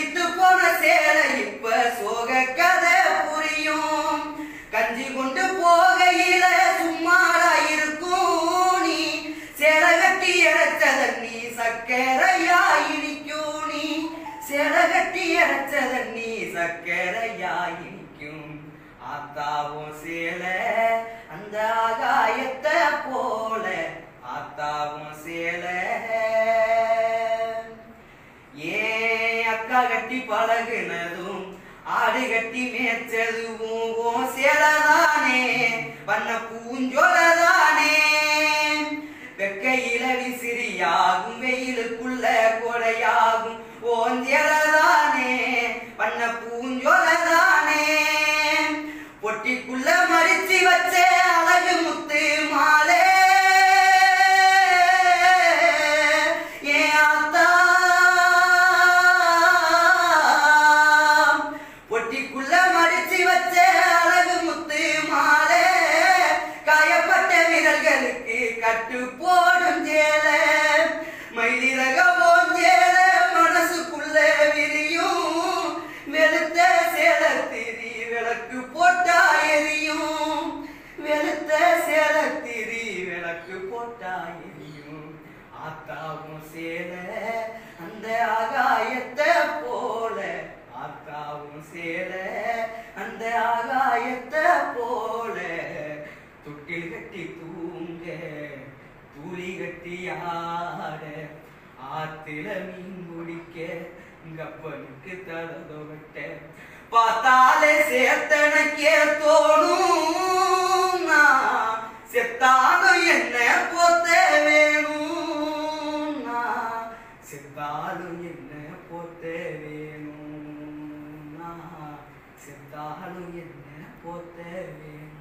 இத்து போன சேல இப்ப சோக கதை புரியும். கஞ்சி கொண்டு போகையில சும்மாடா இருக்கும் நீ. சேல கட்டி அடைச்ச நீ சக்கரையா இனிக்கும் நீ. சேல கட்டி அடைச்ச நீ சக்கரையா இனிக்கும். ஆத்தாவும் சேல அந்த ஆகாயத்தை போ கட்டி பழகுனதும் ஆடு கட்டி மேய்ச்சதுவும் உன் சேலதானே பண்ண பூஞ்சோலதானே வெக்கையில விசிறியாகும் வெயிலுக்குள்ள கொடையாகும் ஓன் காயப்பட்ட கட்டு போடும் சேல மயிலிறக ஜேல மனசுக்குள்ள விரியும். வெளுத்த சேலத்திரி விளக்கு போட்டா எரியும். வெளுத்த சேலத்திரி விளக்கு போட்டா எரியும். ஆத்தாவும் சேல அந்த ஆகாயத்தை போல. ஆத்தாவும் சேல அந்த ஆகாயத்தை போல. கட்டியாட கட்டி ஆத்தில மீன் முடிக்க கப்பனுக்கு தடதோ பார்த்தாலே சேர்த்தனக்கே தோணும். செத்தாலும் என்ன போத்த வேணும். செத்தாலும் என்ன போத்த வேணும். செத்தாலும் என்ன போத்த வேணும்.